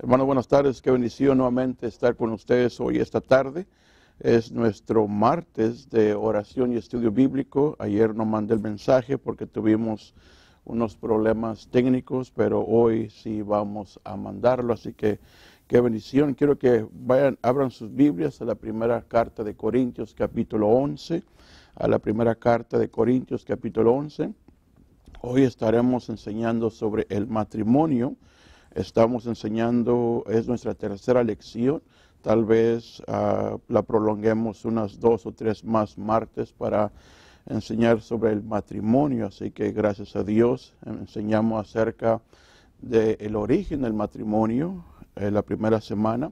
Hermanos, buenas tardes. Qué bendición nuevamente estar con ustedes hoy, esta tarde. Es nuestro martes de oración y estudio bíblico. Ayer no mandé el mensaje porque tuvimos unos problemas técnicos, pero hoy sí vamos a mandarlo. Así que qué bendición. Quiero que vayan, abran sus Biblias a la primera carta de Corintios, capítulo 11. A la primera carta de Corintios, capítulo 11. Hoy estaremos enseñando sobre el matrimonio estamos enseñando, es nuestra tercera lección, tal vez ah, la prolonguemos unas dos o tres más martes para enseñar sobre el matrimonio, así que gracias a Dios enseñamos acerca del origen del matrimonio en la primera semana.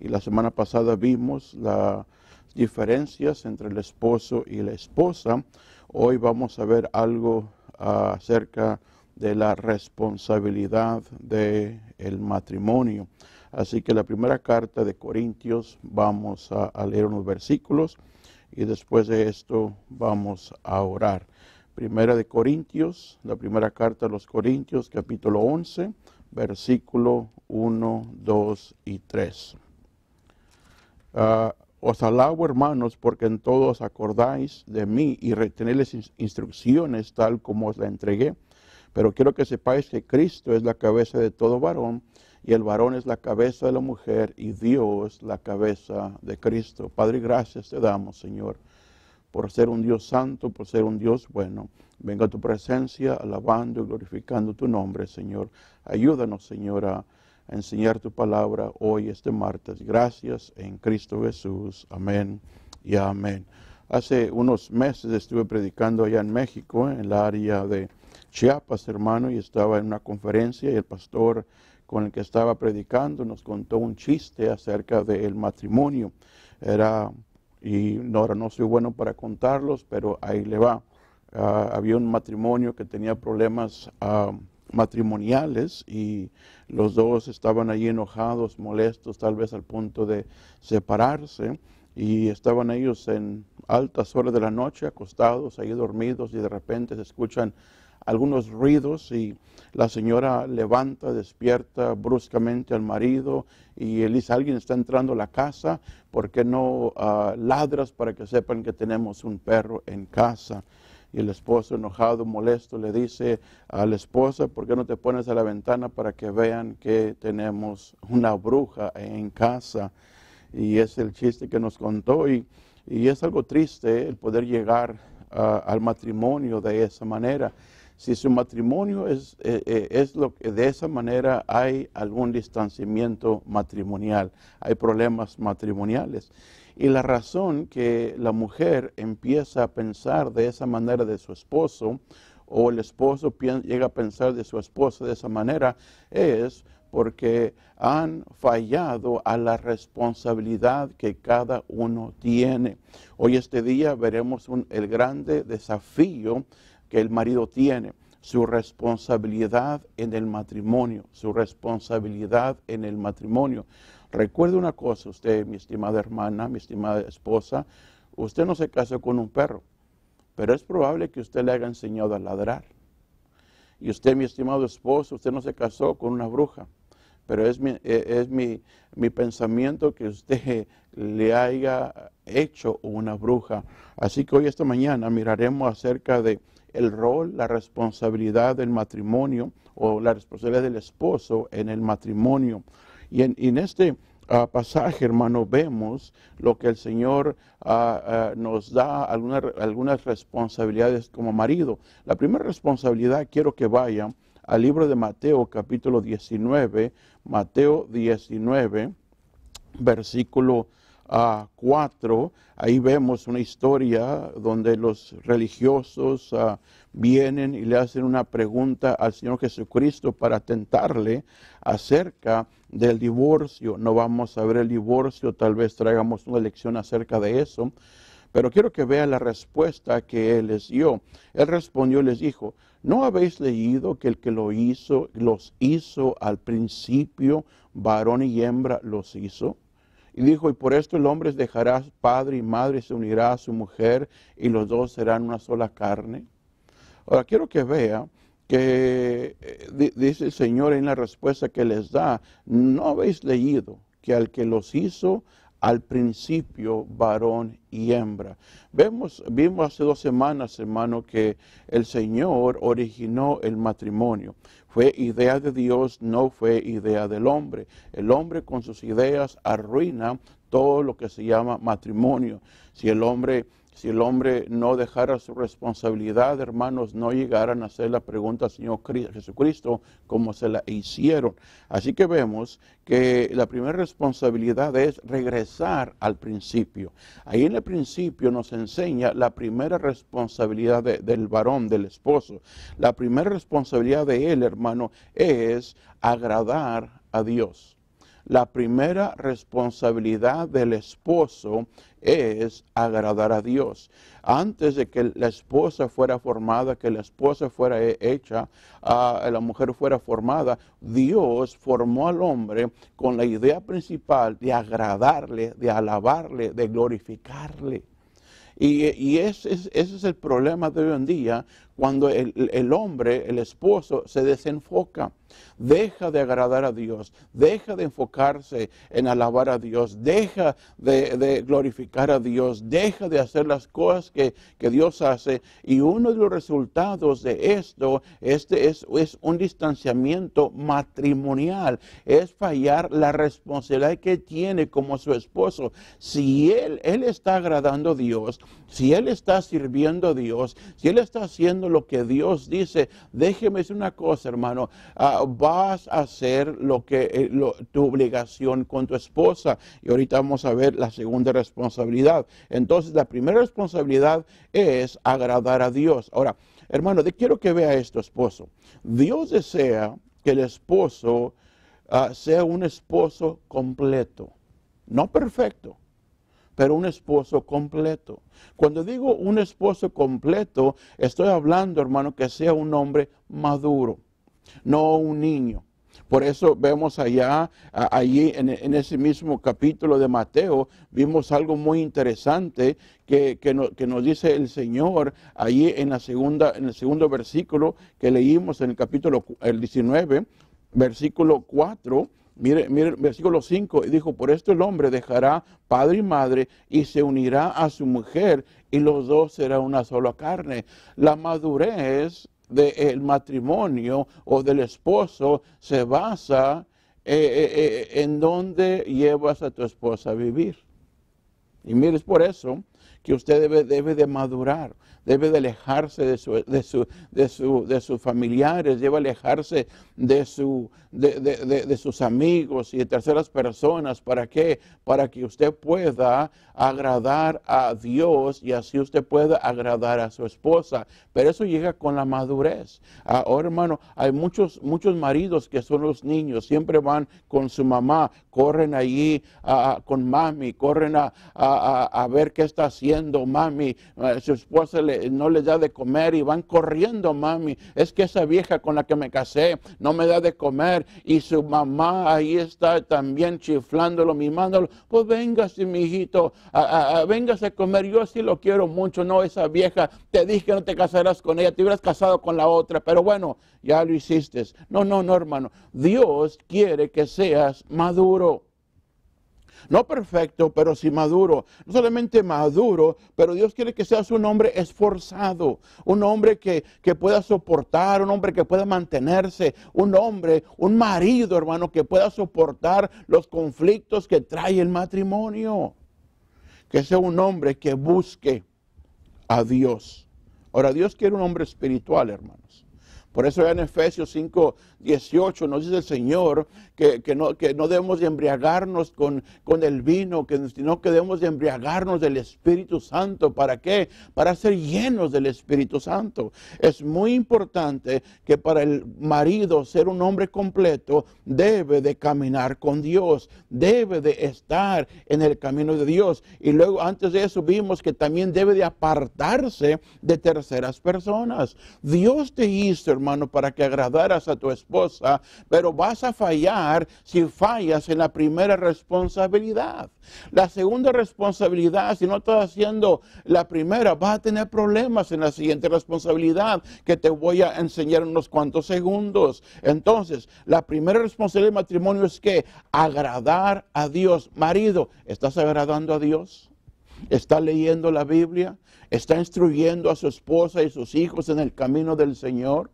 Y la semana pasada vimos las diferencias entre el esposo y la esposa. Hoy vamos a ver algo ah, acerca de la responsabilidad del el matrimonio. Así que la primera carta de Corintios vamos a, leer unos versículos y después de esto vamos a orar. Primera de Corintios, la primera carta de los Corintios, capítulo 11, versículo 1, 2 y 3. Ah, os alabo, hermanos, porque en todos acordáis de mí y retenéis instrucciones tal como os la entregué pero quiero que sepáis que Cristo es la cabeza de todo varón y el varón es la cabeza de la mujer y Dios la cabeza de Cristo. Padre, gracias te damos, Señor, por ser un Dios santo, por ser un Dios bueno. Venga a tu presencia, alabando y glorificando tu nombre, Señor. Ayúdanos, Señor, a enseñar tu palabra hoy, este martes. Gracias en Cristo Jesús. Amén y amén. Hace unos meses estuve predicando allá en México, en el área de Chiapas, hermano, y estaba en una conferencia y el pastor con el que estaba predicando nos contó un chiste acerca del matrimonio. Era, y no, no soy bueno para contarlos, pero ahí le va. Ah, había un matrimonio que tenía problemas ah, matrimoniales y los dos estaban allí enojados, molestos, tal vez al punto de separarse. Y estaban ellos en altas horas de la noche, acostados, ahí dormidos, y de repente se escuchan algunos ruidos y la señora levanta, despierta bruscamente al marido y él dice, alguien está entrando a la casa, ¿por qué no ah, ladras para que sepan que tenemos un perro en casa? Y el esposo enojado, molesto, le dice a la esposa, ¿por qué no te pones a la ventana para que vean que tenemos una bruja en casa? Y es el chiste que nos contó y, es algo triste el poder llegar ah, al matrimonio de esa manera si su matrimonio es, eh, eh, es lo que de esa manera hay algún distanciamiento matrimonial, hay problemas matrimoniales. Y la razón que la mujer empieza a pensar de esa manera de su esposo, o el esposo llega a pensar de su esposa de esa manera, es porque han fallado a la responsabilidad que cada uno tiene. Hoy este día veremos el grande desafío que el marido tiene, su responsabilidad en el matrimonio, su responsabilidad en el matrimonio. Recuerde una cosa, usted, mi estimada hermana, mi estimada esposa, usted no se casó con un perro, pero es probable que usted le haya enseñado a ladrar. Y usted, mi estimado esposo, usted no se casó con una bruja, pero es mi, e, es mi, mi pensamiento que usted le haya hecho una bruja. Así que hoy, esta mañana, miraremos acerca de el rol, la responsabilidad del matrimonio o la responsabilidad del esposo en el matrimonio. Y en, este ah, pasaje, hermano, vemos lo que el Señor ah, ah, nos da algunas, responsabilidades como marido. La primera responsabilidad, quiero que vaya al libro de Mateo capítulo 19, Mateo 19, versículo a 4, ahí vemos una historia donde los religiosos ah, vienen y le hacen una pregunta al Señor Jesucristo para tentarle acerca del divorcio. No vamos a ver el divorcio, tal vez traigamos una lección acerca de eso, pero quiero que vean la respuesta que él les dio. Él respondió y les dijo, ¿no habéis leído que el que lo hizo, los hizo al principio, varón y hembra los hizo? Y dijo, y por esto el hombre dejará padre y madre y se unirá a su mujer y los dos serán una sola carne. Ahora quiero que vea que eh, dice el Señor en la respuesta que les da, no habéis leído que al que los hizo al principio varón y hembra. Vemos, vimos hace dos semanas, hermano, que el Señor originó el matrimonio. Fue idea de Dios, no fue idea del hombre. El hombre con sus ideas arruina todo lo que se llama matrimonio. Si el hombre si el hombre no dejara su responsabilidad, hermanos, no llegaran a hacer la pregunta al Señor Jesucristo como se la hicieron. Así que vemos que la primera responsabilidad es regresar al principio. Ahí en el principio nos enseña la primera responsabilidad del varón, del esposo. La primera responsabilidad de él, hermano, es agradar a Dios. La primera responsabilidad del esposo es agradar a Dios. Antes de que la esposa fuera formada, que la esposa fuera hecha, la mujer fuera formada, Dios formó al hombre con la idea principal de agradarle, de alabarle, de glorificarle. Y, ese, es el problema de hoy en día, cuando el hombre, el esposo, se desenfoca deja de agradar a Dios, deja de enfocarse en alabar a Dios, deja de, glorificar a Dios, deja de hacer las cosas que, Dios hace. Y uno de los resultados de esto este es, es un distanciamiento matrimonial, es fallar la responsabilidad que tiene como su esposo. Si él, él está agradando a Dios, si él está sirviendo a Dios, si él está haciendo lo que Dios dice, déjeme decir una cosa, hermano. Ah, vas a hacer lo que eh, tu obligación con tu esposa. Y ahorita vamos a ver la segunda responsabilidad. Entonces, la primera responsabilidad es agradar a Dios. Ahora, hermano, quiero que vea esto, esposo. Dios desea que el esposo ah, sea un esposo completo, no perfecto pero un esposo completo. Cuando digo un esposo completo, estoy hablando, hermano, que sea un hombre maduro no un niño. Por eso vemos allá, allí en, ese mismo capítulo de Mateo, vimos algo muy interesante que, nos dice el Señor allí en, la segunda, en el segundo versículo que leímos en el capítulo el 19, versículo 4. Mire, mire, versículo 5, y dijo, por esto el hombre dejará padre y madre y se unirá a su mujer y los dos serán una sola carne. La madurez del matrimonio o del esposo se basa eh, eh, eh, en dónde llevas a tu esposa a vivir. Y mire, por eso que usted debe, debe de madurar debe de alejarse de, su, de, su, de, su, de sus familiares, debe alejarse de, su, de, sus amigos y de terceras personas. ¿Para qué? Para que usted pueda agradar a Dios y así usted pueda agradar a su esposa. Pero eso llega con la madurez. Ahora, hermano, hay muchos, muchos maridos que son los niños, siempre van con su mamá, corren allí con mami, corren a, a, ver qué está haciendo mami. Eh, su esposa le, no les da de comer y van corriendo, mami. Es que esa vieja con la que me casé no me da de comer y su mamá ahí está también chiflándolo, mimándolo. Pues véngase, mi hijito, a, véngase a comer. Yo sí lo quiero mucho, no esa vieja. Te dije que no te casarás con ella, te hubieras casado con la otra, pero bueno, ya lo hiciste. No, no, no, hermano. Dios quiere que seas maduro. No perfecto, pero sí maduro. No solamente maduro, pero Dios quiere que seas un hombre esforzado, un hombre que, que pueda soportar, un hombre que pueda mantenerse, un hombre, un marido, hermano, que pueda soportar los conflictos que trae el matrimonio. Que sea un hombre que busque a Dios. Ahora, Dios quiere un hombre espiritual, hermanos. Por eso en Efesios 5, 18 nos dice el Señor que, no, que no debemos de embriagarnos con, con el vino, que, sino que debemos de embriagarnos del Espíritu Santo. ¿Para qué? Para ser llenos del Espíritu Santo. Es muy importante que para el marido ser un hombre completo debe de caminar con Dios, debe de estar en el camino de Dios. Y luego antes de eso vimos que también debe de apartarse de terceras personas. Dios te hizo, hermano para que agradaras a tu esposa, pero vas a fallar si fallas en la primera responsabilidad. La segunda responsabilidad, si no estás haciendo la primera, vas a tener problemas en la siguiente responsabilidad que te voy a enseñar en unos cuantos segundos. Entonces, la primera responsabilidad del matrimonio es que agradar a Dios. Marido, ¿estás agradando a Dios? ¿Está leyendo la Biblia? ¿Está instruyendo a su esposa y sus hijos en el camino del Señor?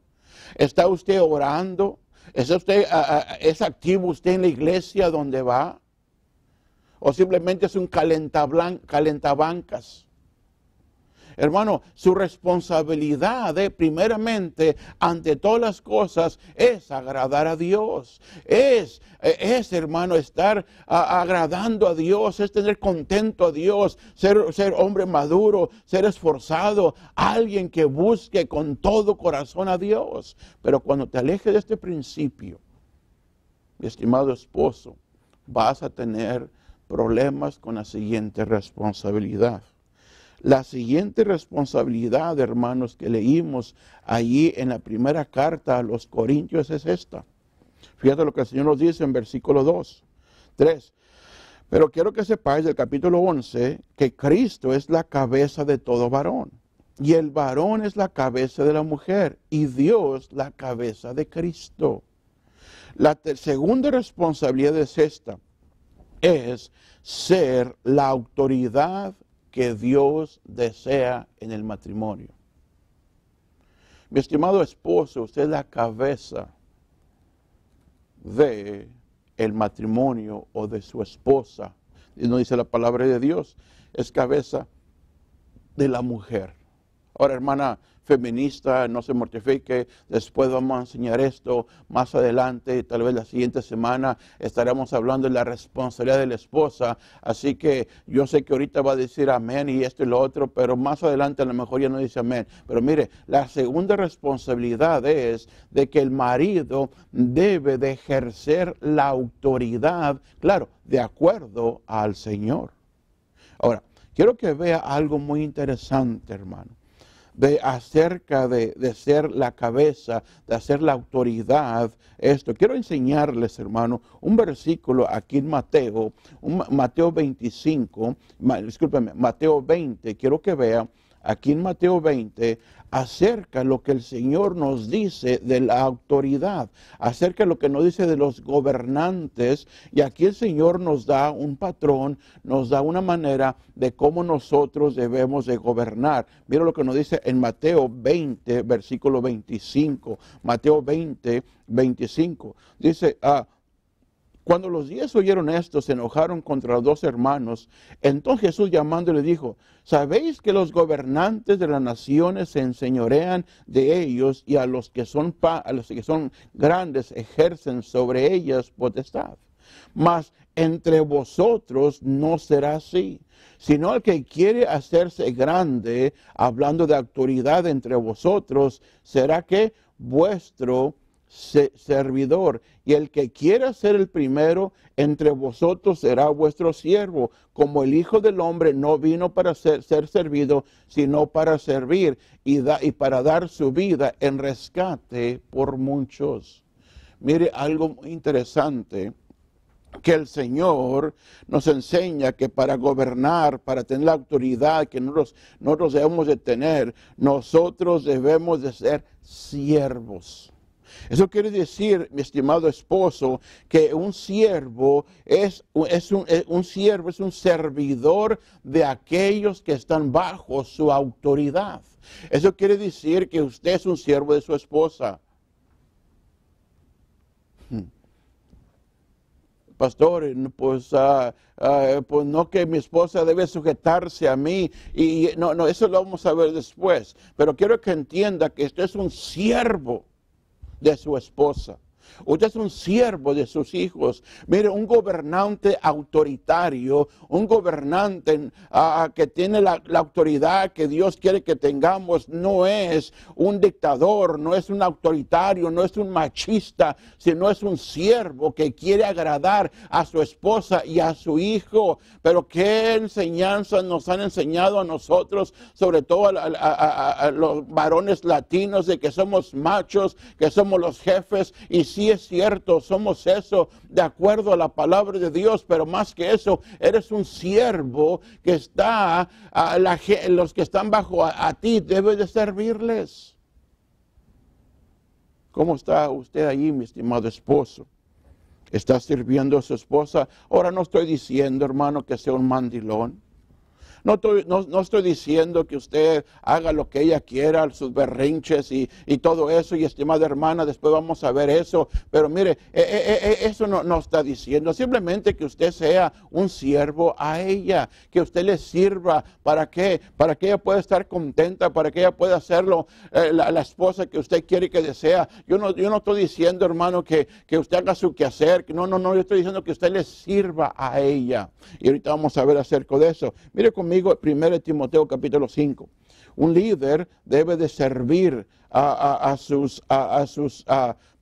¿Está usted orando? ¿Es, usted, ¿Es activo usted en la iglesia donde va? ¿O simplemente es un calentabancas? Hermano, su responsabilidad, de, primeramente, ante todas las cosas, es agradar a Dios. Es, es hermano, estar agradando a Dios, es tener contento a Dios, ser, ser hombre maduro, ser esforzado, alguien que busque con todo corazón a Dios. Pero cuando te alejes de este principio, mi estimado esposo, vas a tener problemas con la siguiente responsabilidad. La siguiente responsabilidad, hermanos, que leímos allí en la primera carta a los Corintios es esta. Fíjate lo que el Señor nos dice en versículo 2, 3. Pero quiero que sepáis del capítulo 11 que Cristo es la cabeza de todo varón. Y el varón es la cabeza de la mujer y Dios la cabeza de Cristo. La segunda responsabilidad es esta, es ser la autoridad que Dios desea en el matrimonio. Mi estimado esposo, usted es la cabeza de el matrimonio o de su esposa. Y no dice la palabra de Dios, es cabeza de la mujer. Ahora, hermana, feminista, no se mortifique, después vamos a enseñar esto más adelante, tal vez la siguiente semana estaremos hablando de la responsabilidad de la esposa, así que yo sé que ahorita va a decir amén y esto y lo otro, pero más adelante a lo mejor ya no dice amén. Pero mire, la segunda responsabilidad es de que el marido debe de ejercer la autoridad, claro, de acuerdo al Señor. Ahora, quiero que vea algo muy interesante, hermano de acerca de, ser la cabeza, de hacer la autoridad, esto. Quiero enseñarles, hermano, un versículo aquí en Mateo, Mateo 25, discúlpeme, Mateo 20, quiero que vea aquí en Mateo 20 acerca lo que el Señor nos dice de la autoridad, acerca lo que nos dice de los gobernantes. Y aquí el Señor nos da un patrón, nos da una manera de cómo nosotros debemos de gobernar. Mira lo que nos dice en Mateo 20, versículo 25. Mateo 20, 25. Dice, ah, cuando los diez oyeron esto, se enojaron contra los dos hermanos. Entonces Jesús llamando le dijo, ¿sabéis que los gobernantes de las naciones se enseñorean de ellos y a los que son, a los que son grandes ejercen sobre ellas potestad? Mas entre vosotros no será así, sino el que quiere hacerse grande, hablando de autoridad entre vosotros, será que vuestro servidor, y el que quiera ser el primero entre vosotros será vuestro siervo, como el Hijo del Hombre no vino para ser, servido, sino para servir y, y para dar su vida en rescate por muchos. Mire algo muy interesante que el Señor nos enseña que para gobernar, para tener la autoridad que nosotros, nosotros debemos de tener, nosotros debemos de ser siervos. Eso quiere decir, mi estimado esposo, que un siervo es, un, siervo, es un servidor de aquellos que están bajo su autoridad. Eso quiere decir que usted es un siervo de su esposa. Hmm. Pastor, pues, ah, ah, pues no que mi esposa debe sujetarse a mí. Y no, no, eso lo vamos a ver después. Pero quiero que entienda que usted es un siervo de su esposa. Usted es un siervo de sus hijos. Mire, un gobernante autoritario, un gobernante ah, que tiene la, autoridad que Dios quiere que tengamos, no es un dictador, no es un autoritario, no es un machista, sino es un siervo que quiere agradar a su esposa y a su hijo. Pero qué enseñanzas nos han enseñado a nosotros, sobre todo a, los varones latinos, de que somos machos, que somos los jefes y si es cierto, somos eso de acuerdo a la palabra de Dios, pero más que eso, eres un siervo que está, a la, los que están bajo a, ti, debes de servirles. ¿Cómo está usted ahí, mi estimado esposo? ¿Está sirviendo a su esposa? Ahora no estoy diciendo, hermano, que sea un mandilón. No estoy, no, estoy diciendo que usted haga lo que ella quiera, sus berrinches y, todo eso. Y estimada hermana, después vamos a ver eso. Pero mire, eh, eh, eh, eso no, no, está diciendo. Simplemente que usted sea un siervo a ella, que usted le sirva. ¿Para qué? Para que ella pueda estar contenta, para que ella pueda hacerlo la, esposa que usted quiere que desea. Yo no, yo no estoy diciendo, hermano, que, que usted haga su quehacer. No, no, no, yo estoy diciendo que usted le sirva a ella. Y ahorita vamos a ver acerca de eso. Mire conmigo 1 Timoteo capítulo 5. Un líder debe de servir a, sus, a, sus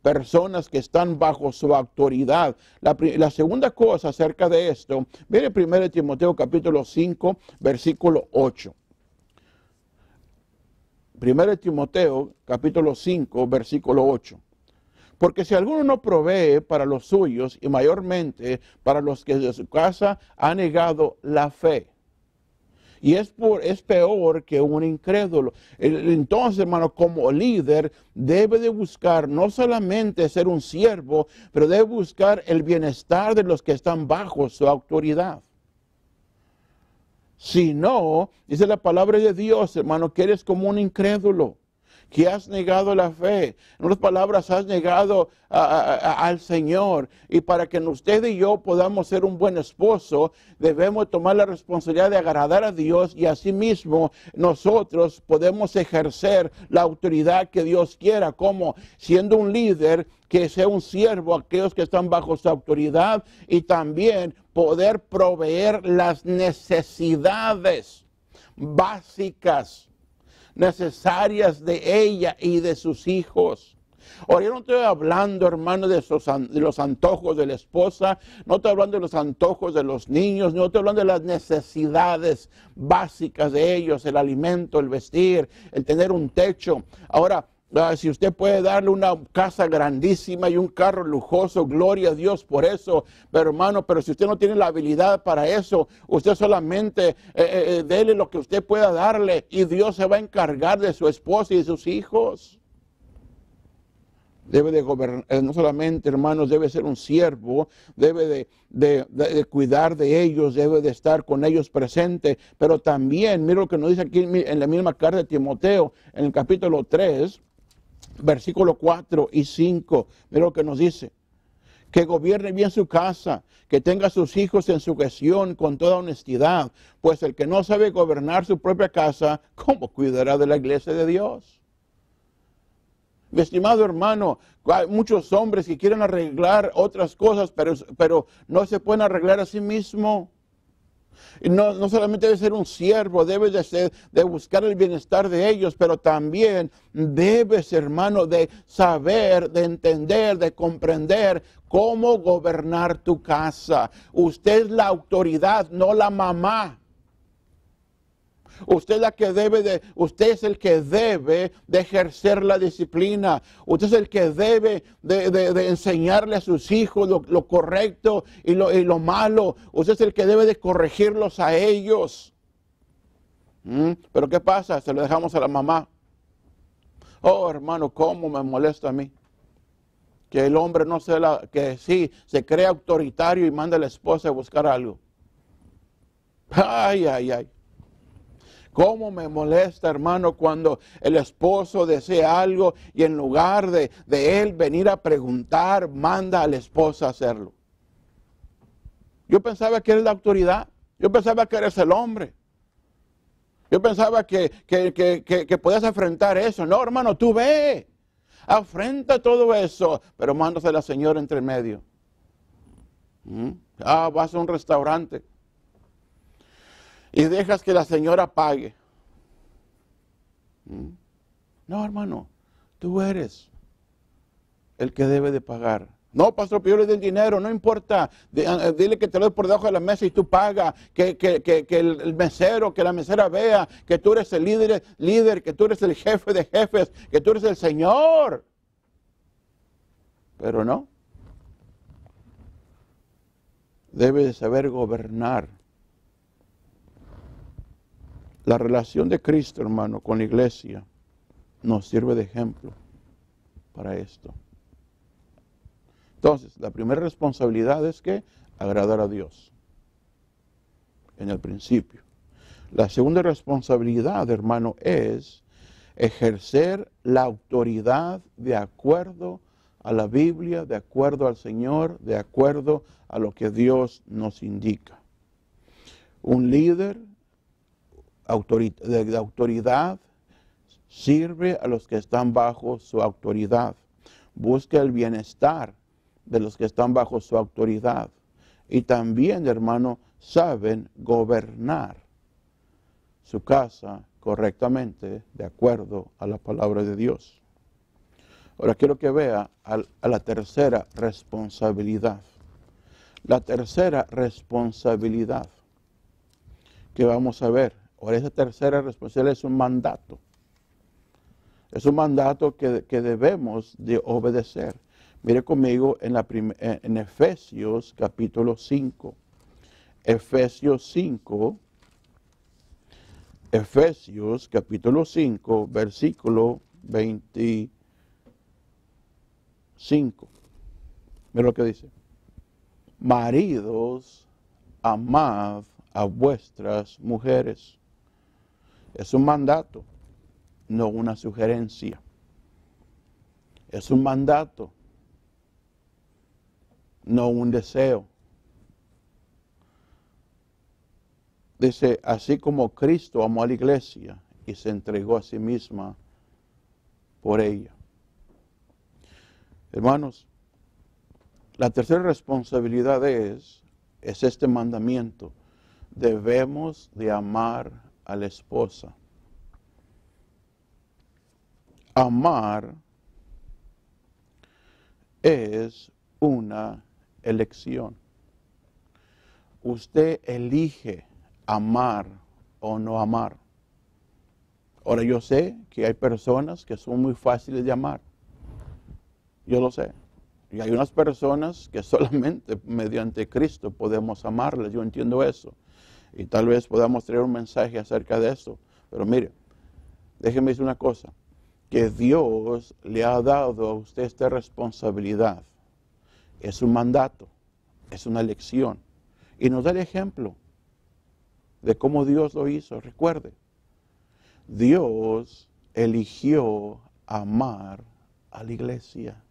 personas que están bajo su autoridad. La, segunda cosa acerca de esto, mire 1 Timoteo capítulo 5, versículo 8. 1 Timoteo capítulo 5, versículo 8. Porque si alguno no provee para los suyos y mayormente para los que de su casa ha negado la fe, y es, por, es peor que un incrédulo. Entonces, hermano, como líder, debe de buscar no solamente ser un siervo, pero debe buscar el bienestar de los que están bajo su autoridad. Si no, dice la palabra de Dios, hermano, que eres como un incrédulo que has negado la fe. En otras palabras, has negado al Señor. Y para que usted y yo podamos ser un buen esposo, debemos tomar la responsabilidad de agradar a Dios y asimismo nosotros podemos ejercer la autoridad que Dios quiera, como siendo un líder que sea un siervo a aquellos que están bajo su autoridad y también poder proveer las necesidades básicas necesarias de ella y de sus hijos. Ahora, yo no estoy hablando, hermano, de, de, los antojos de la esposa, no estoy hablando de los antojos de los niños, no estoy hablando de las necesidades básicas de ellos, el alimento, el vestir, el tener un techo. Ahora, Ah, si usted puede darle una casa grandísima y un carro lujoso, gloria a Dios por eso. Pero hermano, pero si usted no tiene la habilidad para eso, usted solamente eh, eh, eh, dele lo que usted pueda darle y Dios se va a encargar de su esposa y de sus hijos. Debe de gobernar, no solamente hermanos, debe ser un siervo, debe de, cuidar de ellos, debe de estar con ellos presente, pero también, mira lo que nos dice aquí en la misma carta de Timoteo, en el capítulo 3, versículo 4 y 5, mira lo que nos dice. Que gobierne bien su casa, que tenga a sus hijos en sujeción con toda honestidad, pues el que no sabe gobernar su propia casa, ¿cómo cuidará de la iglesia de Dios? Mi estimado hermano, hay muchos hombres que quieren arreglar otras cosas, pero, pero no se pueden arreglar a sí mismos. No, no solamente debe ser un siervo, debe de, ser, de buscar el bienestar de ellos, pero también debes, hermano, de saber, de entender, de comprender cómo gobernar tu casa. Usted es la autoridad, no la mamá. Usted, la que debe de, usted es el que debe de ejercer la disciplina. Usted es el que debe de, enseñarle a sus hijos lo, correcto y lo, malo. Usted es el que debe de corregirlos a ellos. ¿Mm? Pero ¿qué pasa? Se lo dejamos a la mamá. Oh, hermano, ¿cómo me molesta a mí? Que el hombre no se la, que sí, se cree autoritario y manda a la esposa a buscar algo. Ay, ay, ay. ¿Cómo me molesta, hermano, cuando el esposo desea algo y en lugar de, él venir a preguntar, manda a la esposa a hacerlo? Yo pensaba que eres la autoridad. Yo pensaba que eres el hombre. Yo pensaba que, que, que, que, podías enfrentar eso. No, hermano, tú ve. Afrenta todo eso, pero mándase la señora entre medio. ¿Mm? Ah, vas a un restaurante y dejas que la señora pague. ¿Mm? No, hermano, tú eres el que debe de pagar. No, pastor, pero yo le el dinero, no importa. Eh, dile que te lo doy por debajo de la mesa y tú pagas. Que, el mesero, que la mesera vea que tú eres el líder, líder, que tú eres el jefe de jefes, que tú eres el Señor. Pero no. Debe de saber gobernar. La relación de Cristo, hermano, con la iglesia nos sirve de ejemplo para esto. Entonces, la primera responsabilidad es que agradar a Dios en el principio. La segunda responsabilidad, hermano, es ejercer la autoridad de acuerdo a la Biblia, de acuerdo al Señor, de acuerdo a lo que Dios nos indica. Un líder de autoridad sirve a los que están bajo su autoridad. Busca el bienestar de los que están bajo su autoridad. Y también, hermano, saben gobernar su casa correctamente de acuerdo a la palabra de Dios. Ahora quiero que vea a, la tercera responsabilidad. La tercera responsabilidad que vamos a ver. Ahora esa tercera responsabilidad es un mandato. Es un mandato que, que debemos de obedecer. Mire conmigo en, la en Efesios capítulo 5. Efesios 5. Efesios capítulo 5, versículo 25. Mira lo que dice. Maridos, amad a vuestras mujeres. Es un mandato, no una sugerencia. Es un mandato no un deseo. Dice, así como Cristo amó a la iglesia y se entregó a sí misma por ella. Hermanos, la tercera responsabilidad es, es este mandamiento. Debemos de amar a la esposa. Amar es una elección. Usted elige amar o no amar. Ahora yo sé que hay personas que son muy fáciles de amar. Yo lo sé. Y hay unas personas que solamente mediante Cristo podemos amarles. Yo entiendo eso. Y tal vez podamos traer un mensaje acerca de eso. Pero mire, déjeme decir una cosa. Que Dios le ha dado a usted esta responsabilidad es un mandato, es una elección. Y nos da el ejemplo de cómo Dios lo hizo. Recuerde, Dios eligió amar a la iglesia.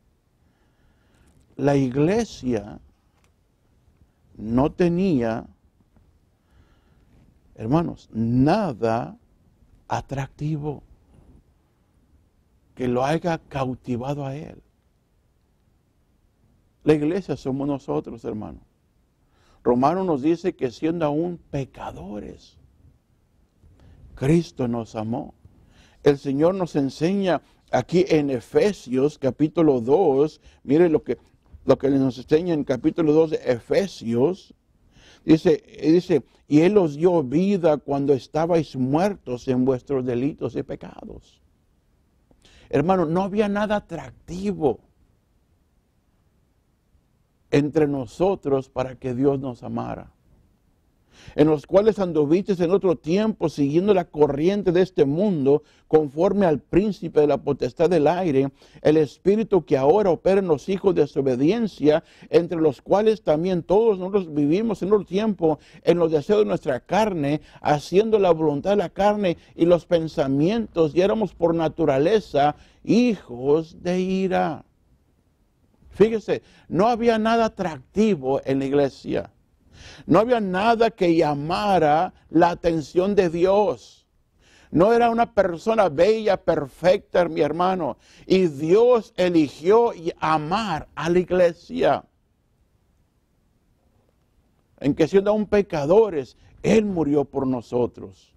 La iglesia no tenía, hermanos, nada atractivo que lo haya cautivado a él. La iglesia somos nosotros, hermano. Romano nos dice que siendo aún pecadores, Cristo nos amó. El Señor nos enseña aquí en Efesios capítulo 2, mire lo que, lo que nos enseña en capítulo 2 de Efesios, dice, dice, y Él os dio vida cuando estabais muertos en vuestros delitos y pecados. Hermano, no había nada atractivo entre nosotros para que Dios nos amara. En los cuales anduviste en otro tiempo siguiendo la corriente de este mundo, conforme al príncipe de la potestad del aire, el espíritu que ahora opera en los hijos de desobediencia, entre los cuales también todos nosotros vivimos en otro tiempo en los deseos de nuestra carne, haciendo la voluntad de la carne y los pensamientos, y éramos por naturaleza hijos de ira Fíjese, no había nada atractivo en la iglesia. No había nada que llamara la atención de Dios. No era una persona bella, perfecta, mi hermano. Y Dios eligió amar a la iglesia. En que siendo aún pecadores, Él murió por nosotros.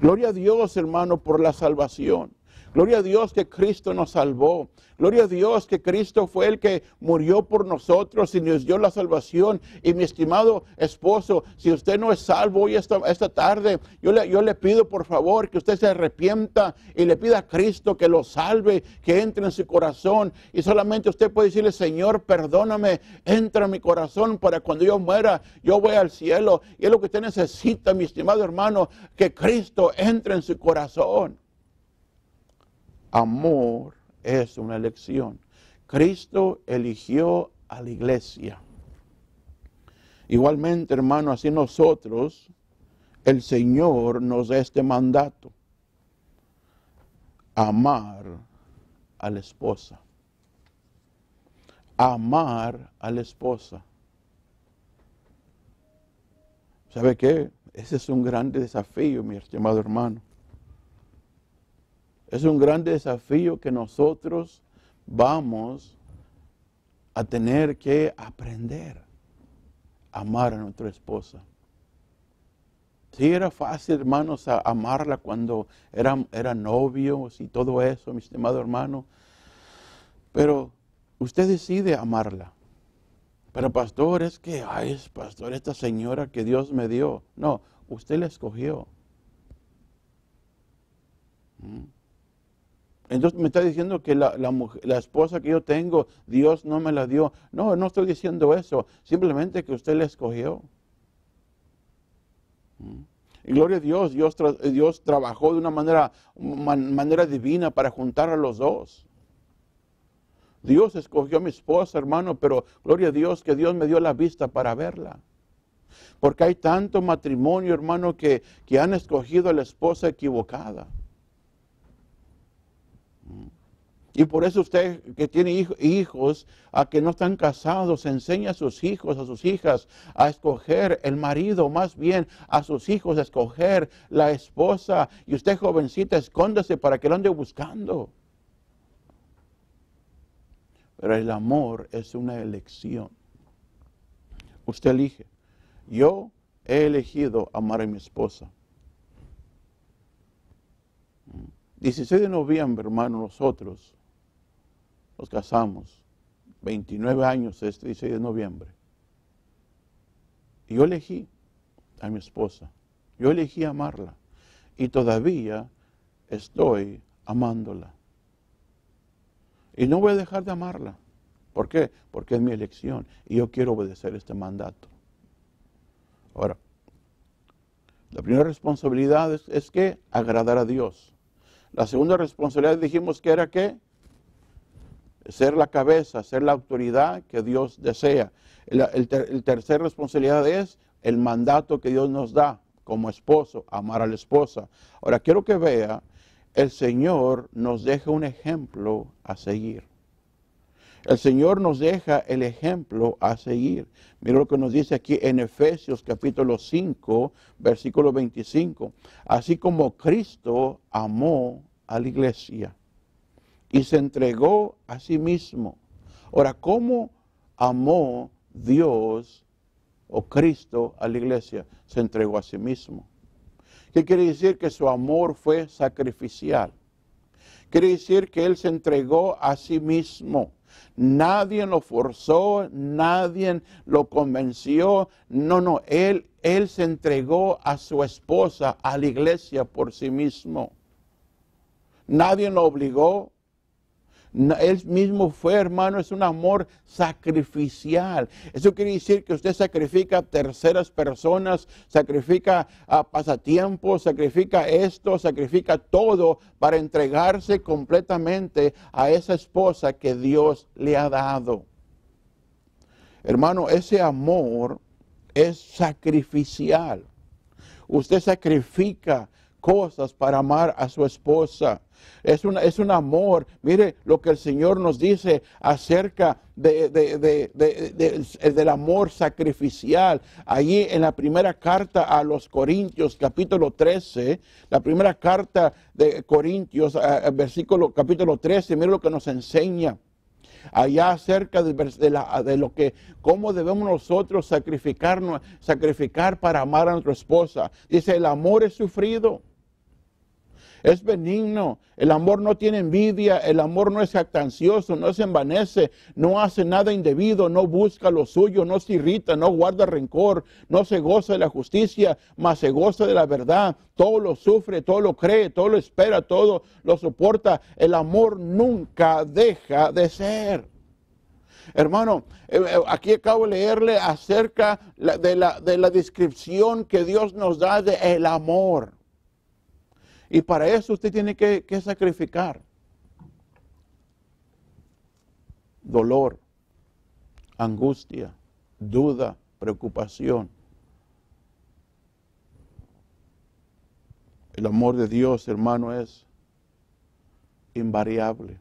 Gloria a Dios, hermano, por la salvación. Gloria a Dios que Cristo nos salvó. Gloria a Dios que Cristo fue el que murió por nosotros y nos dio la salvación. Y mi estimado esposo, si usted no es salvo hoy esta, esta tarde, yo le, yo le pido por favor que usted se arrepienta y le pida a Cristo que lo salve, que entre en su corazón. Y solamente usted puede decirle, Señor, perdóname, entra en mi corazón para cuando yo muera, yo voy al cielo. Y es lo que usted necesita, mi estimado hermano, que Cristo entre en su corazón amor es una elección. Cristo eligió a la iglesia. Igualmente, hermano, así nosotros, el Señor nos da este mandato. Amar a la esposa. Amar a la esposa. ¿Sabe qué? Ese es un gran desafío, mi estimado hermano. Es un gran desafío que nosotros vamos a tener que aprender a amar a nuestra esposa. Sí, era fácil, hermanos, amarla cuando eran, novios y todo eso, mi estimado hermano. Pero usted decide amarla. Pero pastor, es que, ay, pastor, esta señora que Dios me dio. No, usted la escogió. ¿Mm? Entonces me está diciendo que la, esposa que yo tengo, Dios no me la dio. No, no estoy diciendo eso. Simplemente que usted la escogió. ¿Mm? Y gloria a Dios, Dios, Dios trabajó de una manera, manera divina para juntar a los dos. Dios escogió a mi esposa, hermano, pero gloria a Dios que Dios me dio la vista para verla. Porque hay tanto matrimonio, hermano, que, que han escogido a la esposa equivocada. Y por eso usted que tiene hijos, a que no están casados, enseña a sus hijos, a sus hijas a escoger el marido, más bien a sus hijos a escoger la esposa. Y usted jovencita, escóndase para que lo ande buscando. Pero el amor es una elección. Usted elige. Yo he elegido amar a mi esposa. 16 de noviembre, hermano, nosotros nos casamos. 29 años este 16 de noviembre. Y yo elegí a mi esposa. Yo elegí amarla. Y todavía estoy amándola. Y no voy a dejar de amarla. ¿Por qué? Porque es mi elección y yo quiero obedecer este mandato. Ahora, la primera responsabilidad es, es que agradar a Dios. La segunda responsabilidad dijimos que era qué? Ser la cabeza, ser la autoridad que Dios desea. La el, tercera responsabilidad es el mandato que Dios nos da como esposo, amar a la esposa. Ahora quiero que vea, el Señor nos deja un ejemplo a seguir. El Señor nos deja el ejemplo a seguir. Mira lo que nos dice aquí en Efesios capítulo 5, versículo 25. Así como Cristo amó a la iglesia y se entregó a sí mismo. Ahora, ¿cómo amó Dios o Cristo a la iglesia? Se entregó a sí mismo. ¿Qué quiere decir? Que su amor fue sacrificial. Quiere decir que Él se entregó a sí mismo. Nadie lo forzó, nadie lo convenció. No, no, él, él se entregó a su esposa, a la iglesia por sí mismo. Nadie lo obligó, él mismo fue, hermano, es un amor sacrificial. Eso quiere decir que usted sacrifica a terceras personas, sacrifica a pasatiempos, sacrifica esto, sacrifica todo para entregarse completamente a esa esposa que Dios le ha dado. Hermano, ese amor es sacrificial. Usted sacrifica cosas para amar a su esposa. Es, una, es un amor. Mire lo que el Señor nos dice acerca de, del amor sacrificial. Allí en la primera carta a los Corintios, capítulo 13, la primera carta de Corintios, versículo capítulo 13, mire lo que nos enseña allá acerca de, la, de, lo que, cómo debemos nosotros sacrificarnos, sacrificar para amar a nuestra esposa. Dice, el amor es sufrido es benigno, el amor no tiene envidia, el amor no es jactancioso, no se envanece, no hace nada indebido, no busca lo suyo, no se irrita, no guarda rencor, no se goza de la justicia, mas se goza de la verdad, todo lo sufre, todo lo cree, todo lo espera, todo lo soporta. El amor nunca deja de ser. Hermano, eh, eh, aquí acabo de leerle acerca de la, de la descripción que Dios nos da de el amor. Y para eso usted tiene que, sacrificar dolor, angustia, duda, preocupación. El amor de Dios, hermano, es invariable.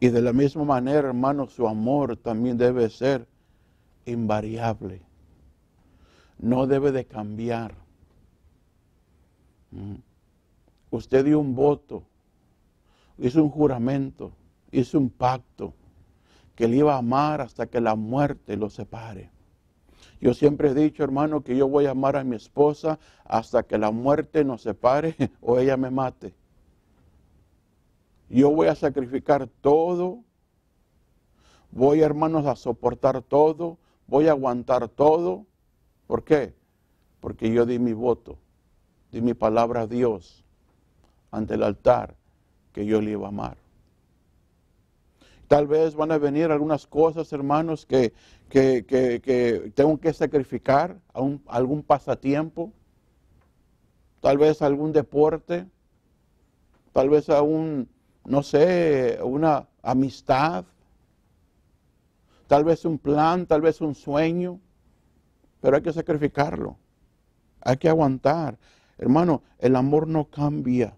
Y de la misma manera, hermano, su amor también debe ser invariable. No debe de cambiar. Usted dio un voto, hizo un juramento, hizo un pacto que le iba a amar hasta que la muerte lo separe. Yo siempre he dicho, hermano, que yo voy a amar a mi esposa hasta que la muerte nos separe o ella me mate. Yo voy a sacrificar todo. Voy, hermanos, a soportar todo. Voy a aguantar todo. ¿Por qué? Porque yo di mi voto, di mi palabra a Dios ante el altar que yo le iba a amar. Tal vez van a venir algunas cosas, hermanos, que, que, tengo que sacrificar, algún pasatiempo, tal vez algún deporte, tal vez a un, no sé, una amistad, tal vez un plan, tal vez un sueño, pero hay que sacrificarlo, hay que aguantar. Hermano, el amor no cambia.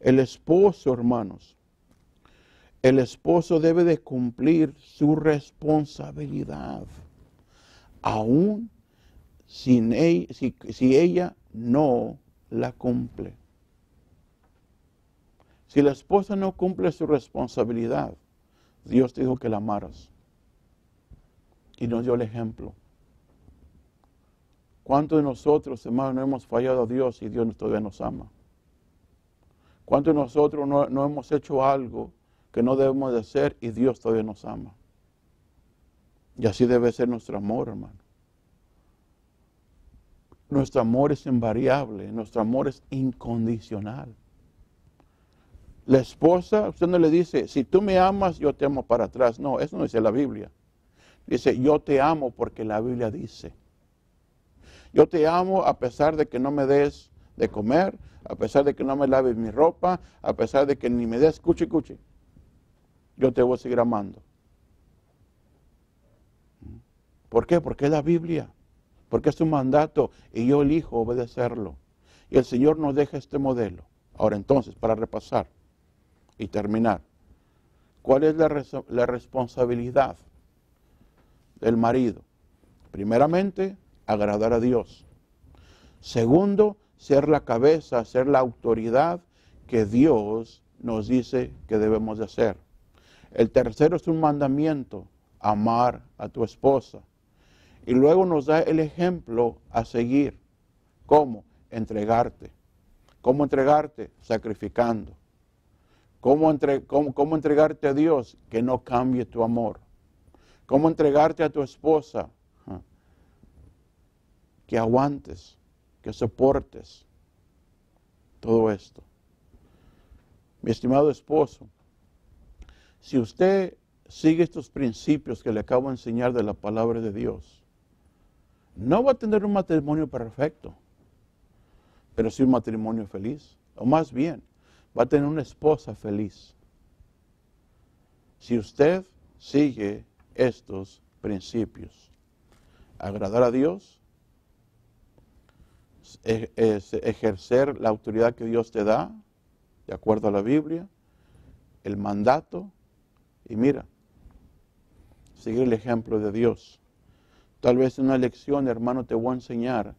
El esposo, hermanos, el esposo debe de cumplir su responsabilidad, aún si, si ella no la cumple. Si la esposa no cumple su responsabilidad, Dios dijo que la amaras. Y nos dio el ejemplo. ¿Cuántos de nosotros, hermanos, no hemos fallado a Dios y Dios todavía nos ama? ¿Cuántos de nosotros no, hemos hecho algo que no debemos de hacer y Dios todavía nos ama? Y así debe ser nuestro amor, hermano. Nuestro amor es invariable, nuestro amor es incondicional. La esposa, usted no le dice, si tú me amas, yo te amo para atrás. No, eso no dice la Biblia. Dice, yo te amo porque la Biblia dice. Yo te amo a pesar de que no me des de comer, a pesar de que no me laves mi ropa, a pesar de que ni me des cuchi cuchi, yo te voy a seguir amando. ¿Por qué? Porque es la Biblia, porque es un mandato y yo elijo obedecerlo. Y el Señor nos deja este modelo. Ahora entonces, para repasar y terminar, ¿cuál es la, la responsabilidad del marido? Primeramente, agradar a Dios. Segundo, ser la cabeza, ser la autoridad que Dios nos dice que debemos de hacer. El tercero es un mandamiento, amar a tu esposa. Y luego nos da el ejemplo a seguir. ¿Cómo? Entregarte. ¿Cómo entregarte? Sacrificando. ¿Cómo, cómo entregarte a Dios? Que no cambie tu amor. ¿Cómo entregarte a tu esposa? Que aguantes que soportes todo esto. Mi estimado esposo, si usted sigue estos principios que le acabo de enseñar de la palabra de Dios, no va a tener un matrimonio perfecto, pero sí un matrimonio feliz. O más bien, va a tener una esposa feliz. Si usted sigue estos principios, agradar a Dios, es ejercer la autoridad que Dios te da, de acuerdo a la Biblia, el mandato, y mira, seguir el ejemplo de Dios. Tal vez en una lección, hermano, te voy a enseñar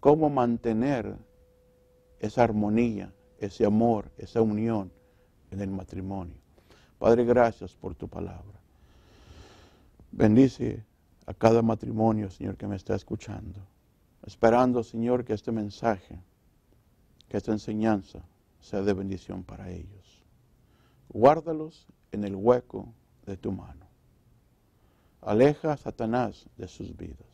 cómo mantener esa armonía, ese amor, esa unión en el matrimonio. Padre, gracias por tu palabra. Bendice a cada matrimonio, Señor, que me está escuchando. Esperando, Señor, que este mensaje, que esta enseñanza sea de bendición para ellos. Guárdalos en el hueco de tu mano. Aleja a Satanás de sus vidas.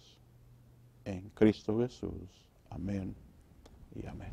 En Cristo Jesús. Amén y amén.